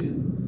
What's?